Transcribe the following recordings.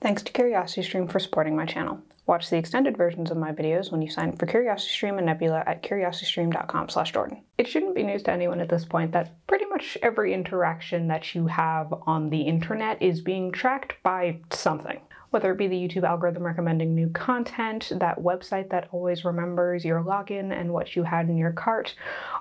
Thanks to CuriosityStream for supporting my channel. Watch the extended versions of my videos when you sign up for CuriosityStream and Nebula at curiositystream.com slash Jordan. It shouldn't be news to anyone at this point that pretty much every interaction that you have on the internet is being tracked by something whether it be the YouTube algorithm recommending new content, that website that always remembers your login and what you had in your cart,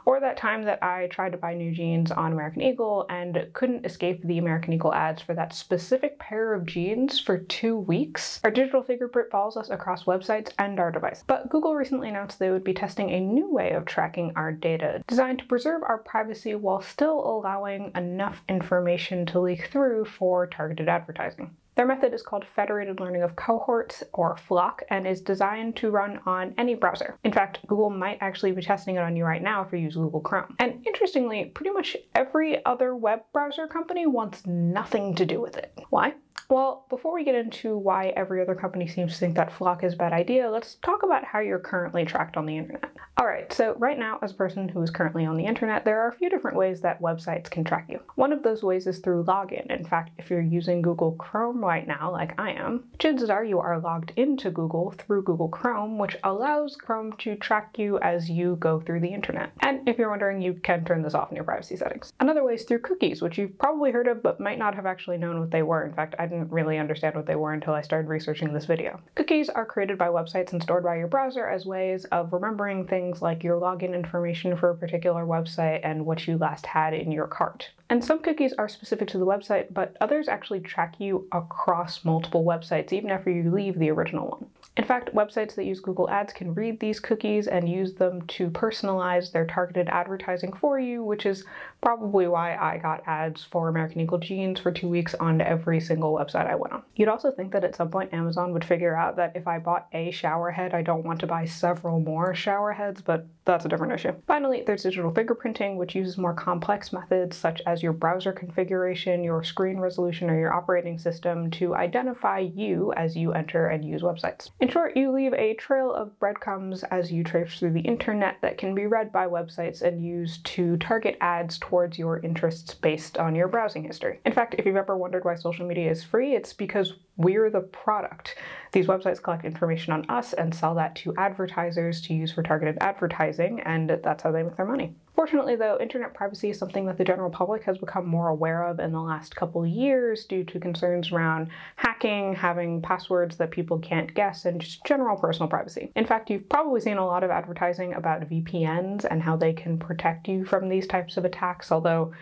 or that time that I tried to buy new jeans on American Eagle and couldn't escape the American Eagle ads for that specific pair of jeans for two weeks. Our digital fingerprint follows us across websites and our device. But Google recently announced they would be testing a new way of tracking our data, designed to preserve our privacy while still allowing enough information to leak through for targeted advertising. Their method is called Federated Learning of Cohorts, or FLoC, and is designed to run on any browser. In fact, Google might actually be testing it on you right now if you use Google Chrome. And interestingly, pretty much every other web browser company wants nothing to do with it. Why? Well, before we get into why every other company seems to think that FLoC is a bad idea, let's talk about how you're currently tracked on the internet. Alright, so right now, as a person who is currently on the internet, there are a few different ways that websites can track you. One of those ways is through login. In fact, if you're using Google Chrome right now, like I am, chances are you are logged into Google through Google Chrome, which allows Chrome to track you as you go through the internet. And if you're wondering, you can turn this off in your privacy settings. Another way is through cookies, which you've probably heard of but might not have actually known what they were. In fact, I didn't didn't really understand what they were until I started researching this video. Cookies are created by websites and stored by your browser as ways of remembering things like your login information for a particular website and what you last had in your cart. And some cookies are specific to the website, but others actually track you across multiple websites, even after you leave the original one. In fact, websites that use Google Ads can read these cookies and use them to personalize their targeted advertising for you, which is probably why I got ads for American Eagle jeans for two weeks on every single website I went on. You'd also think that at some point Amazon would figure out that if I bought a shower head, I don't want to buy several more shower heads, but that's a different issue. Finally, there's digital fingerprinting, which uses more complex methods such as your browser configuration, your screen resolution, or your operating system to identify you as you enter and use websites. In short, you leave a trail of breadcrumbs as you traipse through the internet that can be read by websites and used to target ads towards your interests based on your browsing history. In fact, if you've ever wondered why social media is free, it's because we're the product. These websites collect information on us and sell that to advertisers to use for targeted advertising, and that's how they make their money. Fortunately, though, internet privacy is something that the general public has become more aware of in the last couple years due to concerns around hacking, having passwords that people can't guess, and just general personal privacy. In fact, you've probably seen a lot of advertising about VPNs and how they can protect you from these types of attacks, although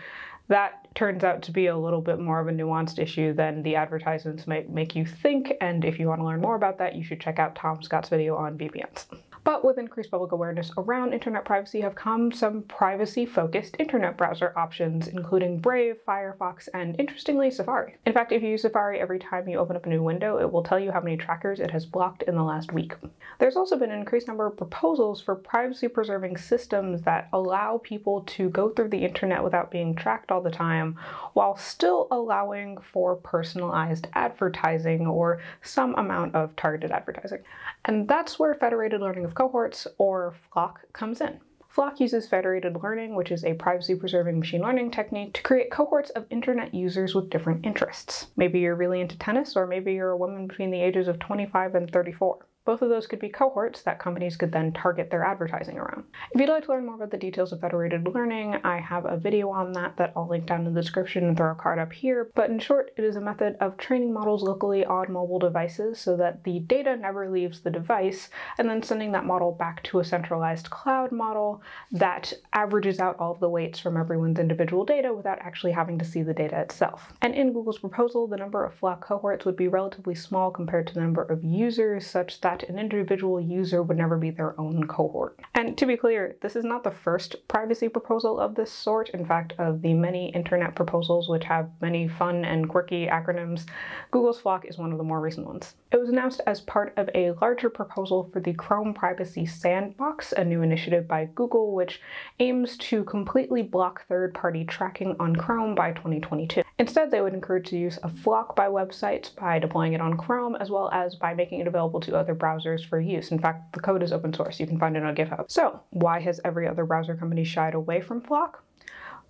that turns out to be a little bit more of a nuanced issue than the advertisements might make you think, and if you want to learn more about that, you should check out Tom Scott's video on VPNs. But with increased public awareness around internet privacy have come some privacy-focused internet browser options, including Brave, Firefox, and interestingly, Safari. In fact, if you use Safari every time you open up a new window, it will tell you how many trackers it has blocked in the last week. There's also been an increased number of proposals for privacy-preserving systems that allow people to go through the internet without being tracked all the time, while still allowing for personalized advertising or some amount of targeted advertising. And that's where federated learning of cohorts, or FLoC comes in. FLoC uses federated learning, which is a privacy-preserving machine learning technique, to create cohorts of internet users with different interests. Maybe you're really into tennis, or maybe you're a woman between the ages of 25 and 34. Both of those could be cohorts that companies could then target their advertising around. If you'd like to learn more about the details of federated learning, I have a video on that that I'll link down in the description and throw a card up here. But in short, it is a method of training models locally on mobile devices so that the data never leaves the device, and then sending that model back to a centralized cloud model that averages out all of the weights from everyone's individual data without actually having to see the data itself. And in Google's proposal, the number of FLoC cohorts would be relatively small compared to the number of users, such that that an individual user would never be their own cohort. And to be clear, this is not the first privacy proposal of this sort. In fact, of the many internet proposals which have many fun and quirky acronyms, Google's FLoC is one of the more recent ones. It was announced as part of a larger proposal for the Chrome Privacy Sandbox, a new initiative by Google which aims to completely block third-party tracking on Chrome by 2022. Instead, they would encourage the use of FLoC by websites by deploying it on Chrome, as well as by making it available to other browsers for use. In fact, the code is open source. You can find it on GitHub. So why has every other browser company shied away from FLoC?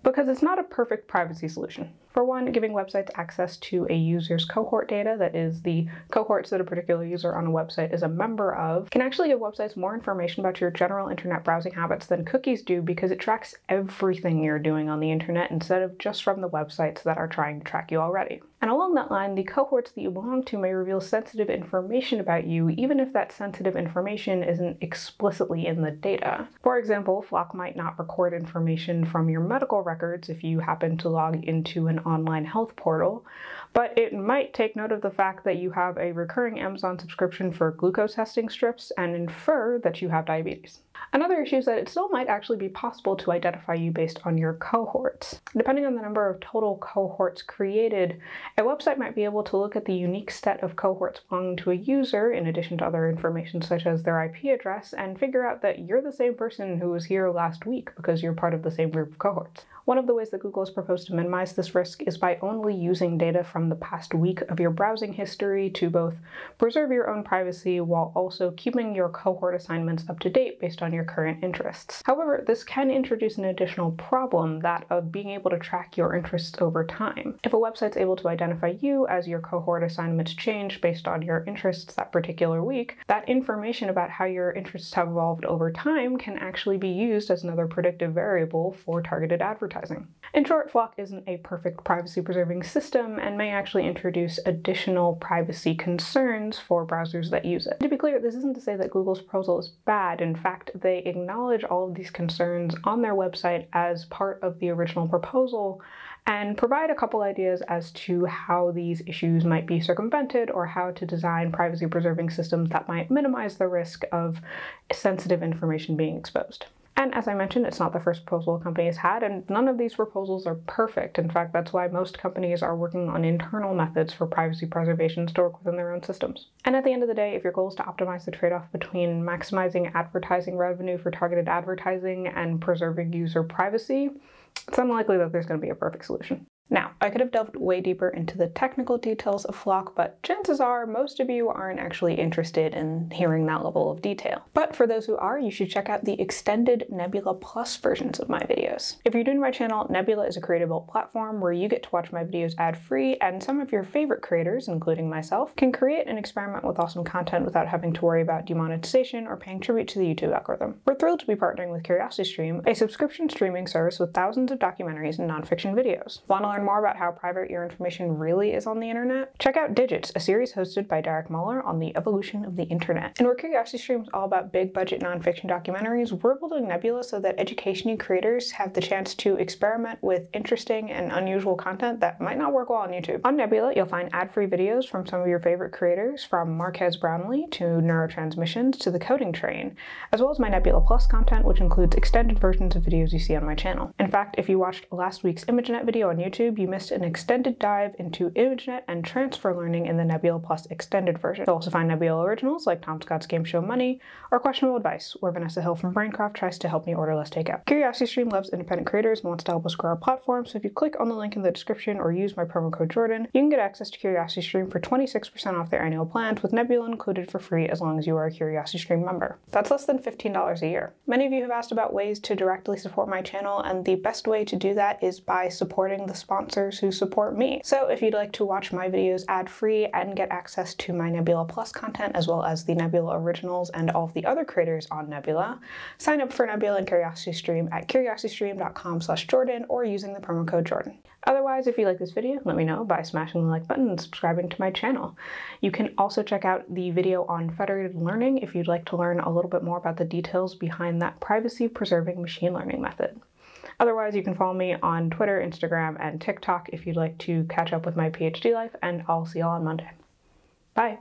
Because it's not a perfect privacy solution. For one, giving websites access to a user's cohort data, that is, the cohorts that a particular user on a website is a member of, can actually give websites more information about your general internet browsing habits than cookies do because it tracks everything you're doing on the internet instead of just from the websites that are trying to track you already. And along that line, the cohorts that you belong to may reveal sensitive information about you, even if that sensitive information isn't explicitly in the data. For example, FLoC might not record information from your medical records if you happen to log into an online health portal, but it might take note of the fact that you have a recurring Amazon subscription for glucose testing strips and infer that you have diabetes. Another issue is that it still might actually be possible to identify you based on your cohorts. Depending on the number of total cohorts created, a website might be able to look at the unique set of cohorts belonging to a user, in addition to other information such as their IP address, and figure out that you're the same person who was here last week because you're part of the same group of cohorts. One of the ways that Google has proposed to minimize this risk is by only using data from the past week of your browsing history to both preserve your own privacy while also keeping your cohort assignments up to date based on your current interests. However, this can introduce an additional problem, that of being able to track your interests over time. If a website's able to identify you as your cohort assignments change based on your interests that particular week, that information about how your interests have evolved over time can actually be used as another predictive variable for targeted advertising advertising. In short, FLoC isn't a perfect privacy preserving system and may actually introduce additional privacy concerns for browsers that use it. To be clear, this isn't to say that Google's proposal is bad. In fact, they acknowledge all of these concerns on their website as part of the original proposal and provide a couple ideas as to how these issues might be circumvented or how to design privacy preserving systems that might minimize the risk of sensitive information being exposed. And as I mentioned, it's not the first proposal a company has had, and none of these proposals are perfect. In fact, that's why most companies are working on internal methods for privacy preservation to work within their own systems. And at the end of the day, if your goal is to optimize the trade off between maximizing advertising revenue for targeted advertising and preserving user privacy, it's unlikely that there's going to be a perfect solution. Now, I could have delved way deeper into the technical details of FLoC, but chances are most of you aren't actually interested in hearing that level of detail. But for those who are, you should check out the extended Nebula Plus versions of my videos. If you're new to my channel, Nebula is a creator-built platform where you get to watch my videos ad-free, and some of your favorite creators, including myself, can create and experiment with awesome content without having to worry about demonetization or paying tribute to the YouTube algorithm. We're thrilled to be partnering with CuriosityStream, a subscription streaming service with thousands of documentaries and nonfiction videos. Want to learn more about how private your information really is on the internet? Check out Digits, a series hosted by Derek Muller on the evolution of the internet. And where CuriosityStream is all about big budget nonfiction documentaries, we're building Nebula so that education creators have the chance to experiment with interesting and unusual content that might not work well on YouTube. On Nebula, you'll find ad-free videos from some of your favorite creators, from Marques Brownlee to Neurotransmissions to The Coding Train, as well as my Nebula Plus content, which includes extended versions of videos you see on my channel. In fact, if you watched last week's ImageNet video on YouTube, YouTube, you missed an extended dive into ImageNet and transfer learning in the Nebula Plus extended version. You'll also find Nebula originals like Tom Scott's Game Show Money or Questionable Advice, where Vanessa Hill from Braincraft tries to help me order less takeout. CuriosityStream loves independent creators and wants to help us grow our platform, so if you click on the link in the description or use my promo code Jordan, you can get access to CuriosityStream for 26% off their annual plans with Nebula included for free as long as you are a CuriosityStream member. That's less than $15 a year. Many of you have asked about ways to directly support my channel, and the best way to do that is by supporting the sponsors who support me. So if you'd like to watch my videos ad-free and get access to my Nebula Plus content, as well as the Nebula Originals and all of the other creators on Nebula, sign up for Nebula and CuriosityStream at curiositystream.com slash Jordan or using the promo code Jordan. Otherwise, if you like this video, let me know by smashing the like button and subscribing to my channel. You can also check out the video on federated learning if you'd like to learn a little bit more about the details behind that privacy-preserving machine learning method. Otherwise, you can follow me on Twitter, Instagram, and TikTok if you'd like to catch up with my PhD life, and I'll see y'all on Monday. Bye!